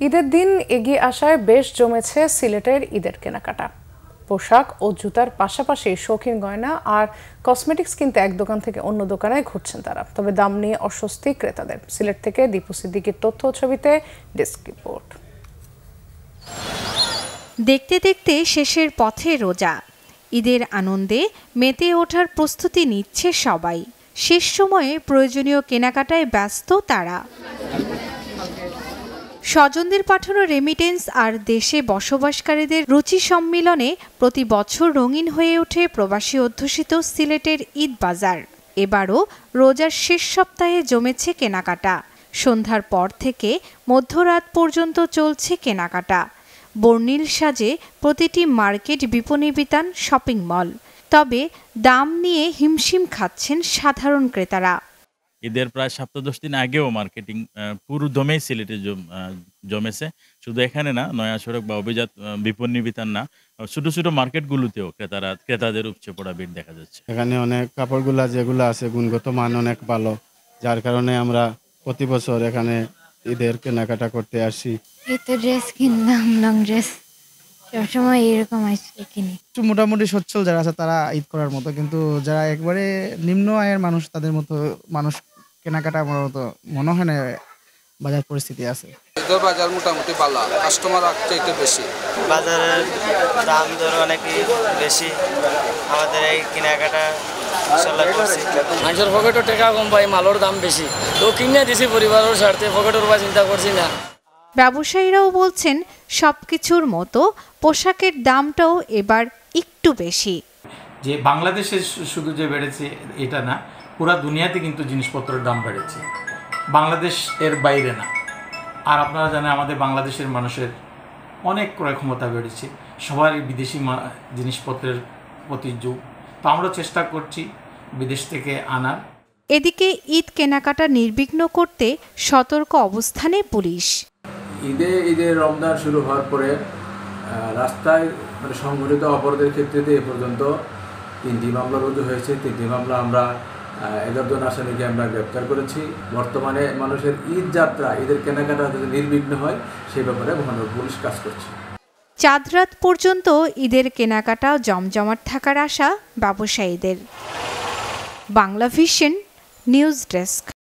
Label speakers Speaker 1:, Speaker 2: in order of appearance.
Speaker 1: ঈদের দিন এগিয়ে আসায় বেশ জমেছে সিলেটের ঈদের কেনাকাটা। পোশাক ও জুতার পাশাপাশি শৌখিন গয়না আর কসমেটিক্স কিনতে এক দোকান থেকে অন্য দোকানে ঘুরছেন তারা। তবে দাম নিয়ে অস্বস্তি ক্রেতাদের। সিলেট থেকে দীপু সিদ্দিকির তথ্য ছবিতে ডেস্ক রিপোর্ট।
Speaker 2: দেখতে দেখতে শেষের পথে রোজা। ঈদের আনন্দে মেতে ওঠার প্রস্তুতি নিচ্ছে সবাই। শেষ সময়ে প্রয়োজনীয় কেনাকাটায় ব্যস্ত তারা। স্বজনদের পাঠানো রেমিটেন্স আর দেশে বসবাসকারীদের রুচি সম্মিলনে প্রতি বছর রঙিন হয়ে ওঠে প্রবাসী অধ্যুষিত সিলেটের ঈদ বাজার। এবারও রোজার শেষ সপ্তাহে জমেছে কেনাকাটা। সন্ধ্যার পর থেকে মধ্যরাত পর্যন্ত চলছে কেনাকাটা। বর্ণিল সাজে প্রতিটি মার্কেট বিপণী বিতান শপিং মল। তবে দাম নিয়ে হিমশিম খাচ্ছেন সাধারণ ক্রেতারা।
Speaker 3: ঈদের প্রায় সপ্তাহ দশ দিন আগেও মার্কেটিং পুরো দমেই সিলেটে জম- জমেছে। শুধু এখানে না নয়া সড়ক বা অভিজাত বিপণী বিতান না ছোট ছোট মার্কেটগুলোতেও ক্রেতারা ক্রেতাদের উপচে পড়া ভিড় দেখা যাচ্ছে।
Speaker 4: এখানে অনেক কাপড়গুলা যেগুলো আছে গুণগত মান অনেক ভালো। যার কারণে আমরা প্রতি বছর এখানে ঈদের কেনাকাটা করতে আসি।
Speaker 5: এই তো ড্রেস কিনলাম লং ড্রেস সবসময় এরকম আসলে কিনি।
Speaker 6: একটু মোটামুটি সচ্ছল যারা আছে তারা ঈদ করার মতো। কিন্তু যারা একবারে নিম্ন আয়ের মানুষ তাদের মতো মানুষ কেনাকাটা আমার মতো মনে হয় না বাজার পরিস্থিতি আছে?
Speaker 7: ঈদের বাজার মোটামুটি ভালো কাস্টমার আসছে একটু বেশি।
Speaker 8: বাজারের দাম দর অনেকই বেশি। আমাদের এই কেনাকাটা
Speaker 9: মানুষের পকেটও টাকা কম পাই মালের দাম বেশি। তো কিনে দিছি পরিবারের স্বার্থে পকেটের বা চিন্তা করছি না।
Speaker 2: ব্যবসায়ীরাও বলছেন সবকিছুর মতো পোশাকের দামটাও এবার একটু বেশি।
Speaker 10: যে বাংলাদেশে শুধু যে বেড়েছে এটা না। পুরা দুনিয়াতে কিন্তু জিনিসপত্রের দাম বেড়েছে। বাংলাদেশ এর বাইরে না। আর আপনারা জানেন আমাদের বাংলাদেশের মানুষের অনেক ক্রয় ক্ষমতা বেড়েছে। সবারই বিদেশি মা- জিনিসপত্রের প্রতি যুগ তো আমরা চেষ্টা করছি বিদেশ থেকে আনার।
Speaker 2: এদিকে ঈদ কেনাকাটা নির্বিঘ্ন করতে সতর্ক অবস্থানে পুলিশ।
Speaker 11: ঈদে ঈদে রমজান শুরু হওয়ার পরে রাস্তায় মানে সংঘটিত অপরাধের ক্ষেত্রে এ পর্যন্ত তিনটি মামলা রুজু হয়েছে। তিনটি মামলা আমরা এগারো জন্য আসামিকে আমরা গ্রেপ্তার করেছি। বর্তমানে মানুষের ঈদ যাত্রা, ঈদের কেনাকাটা যাতে নির্বিঘ্ন হয় সেই ব্যাপারে মহানগর পুলিশ কাজ করছে।
Speaker 2: চাঁদরাত পর্যন্ত ঈদের কেনাকাটা জমজমাট থাকার আশা ব্যবসায়ীদের বাংলা ভিশন, নিউজ ডেস্ক।